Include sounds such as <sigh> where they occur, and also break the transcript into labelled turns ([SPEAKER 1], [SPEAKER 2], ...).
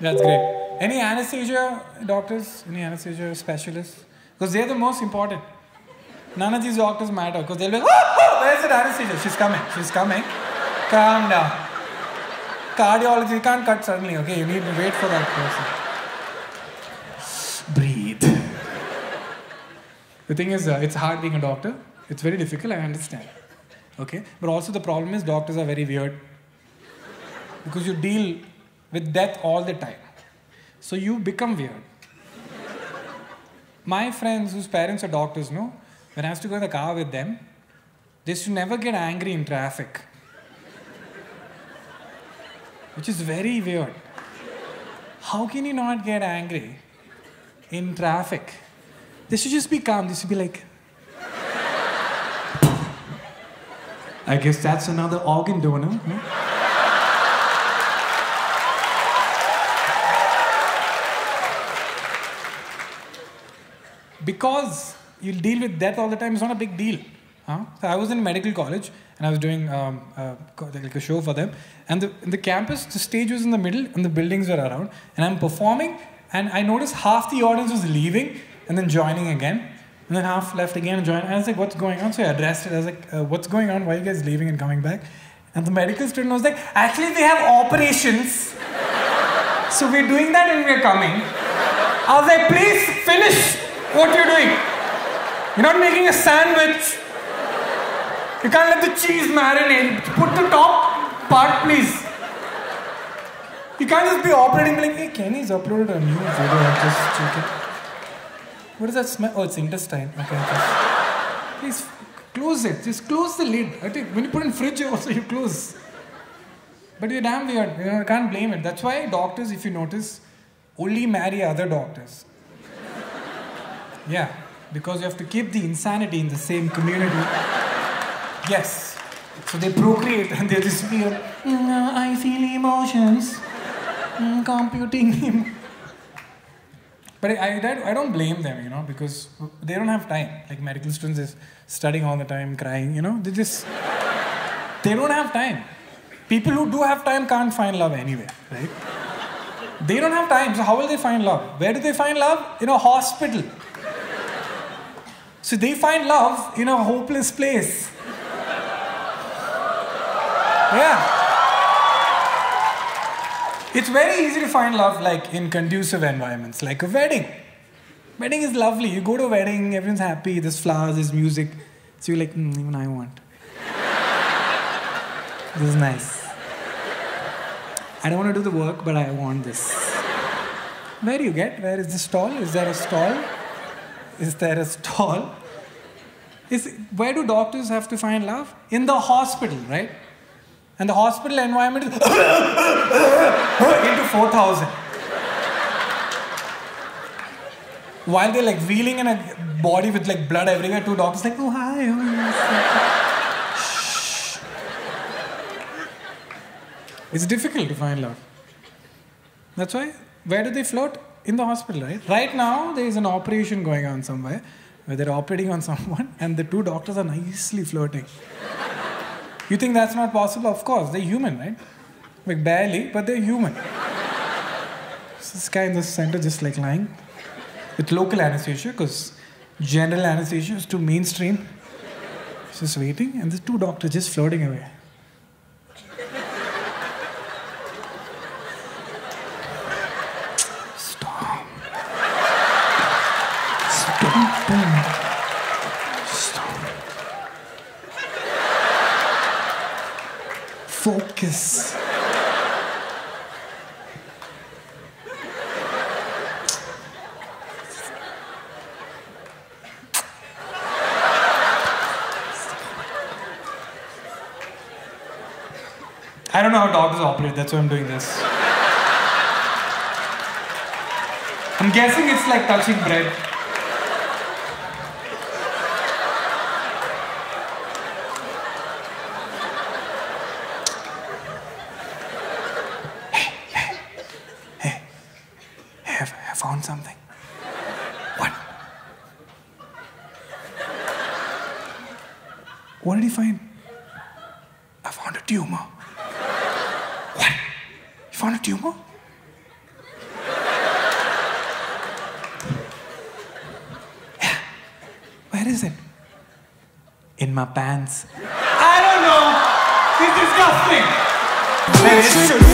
[SPEAKER 1] That's great. Any anesthesia doctors? Any anesthesia specialists? Because they're the most important. None of these doctors matter because they'll be like, oh, oh, where's the anesthesia? She's coming. She's coming. Calm down. Cardiology, you can't cut suddenly, okay? You need to wait for that person. Breathe. The thing is, uh, it's hard being a doctor. It's very difficult, I understand. Okay? But also, the problem is, doctors are very weird. Because you deal with death all the time. So you become weird. My friends whose parents are doctors know, when I have to go in the car with them, they to never get angry in traffic. Which is very weird. How can you not get angry in traffic? They should just be calm. They should be like, I guess that's another organ donor. No? Because you deal with death all the time, it's not a big deal. Huh? So I was in medical college and I was doing um, uh, like a show for them. And the, the campus, the stage was in the middle and the buildings were around. And I'm performing, and I noticed half the audience was leaving and then joining again. And then half left again and joined. And I was like, what's going on? So I addressed it. I was like, uh, what's going on? Why are you guys leaving and coming back? And the medical student was like, actually, they have operations. <laughs> so we're doing that and we're coming. I was like, please finish what are you're doing. You're not making a sandwich. You can't let the cheese marinate. Put the top part, please. You can't just be operating like, hey, Kenny's uploaded a new video. Just checking. What does that smell? Oh, it's intestine. Okay, just, please close it. Just close the lid. I think when you put in fridge, <laughs> also you close. But you're damn weird. You know, I can't blame it. That's why doctors, if you notice, only marry other doctors. Yeah, because you have to keep the insanity in the same community. Yes. So they procreate and they feel, mm, I feel emotions, mm, computing. but I, I, I don't blame them, you know, because they don't have time. Like medical students is studying all the time, crying, you know, they just, they don't have time. People who do have time can't find love anywhere, right? They don't have time, so how will they find love? Where do they find love? In a hospital. So they find love in a hopeless place. Yeah. It's very easy to find love like in conducive environments, like a wedding. Wedding is lovely. You go to a wedding, everyone's happy, there's flowers, there's music. So you're like, mm, even I want. <laughs> this is nice. I don't want to do the work, but I want this. Where do you get? Where is the stall? Is there a stall? Is there a stall? Is, where do doctors have to find love? In the hospital, right? And the hospital environment is <laughs> into 4,000. While they're like wheeling in a body with like blood everywhere, two doctors like, oh hi. Oh, yes. it's difficult to find love. That's why, where do they float? In the hospital, right? Right now, there is an operation going on somewhere where they're operating on <laughs> someone and the two doctors are nicely flirting. You think that's not possible? Of course, they're human, right? Like barely, but they're human. This guy in the center just like lying with local anesthesia because general anesthesia is too mainstream. Just waiting, and the two doctors just floating away. Stop. Stop. Stop. Focus. I don't know how dogs operate, that's why I'm doing this. I'm guessing it's like touching bread. found something. What? What did he find? I found a tumor. What? You found a tumor? Yeah. Where is it? In my pants. I don't know. It's disgusting. Man, it should.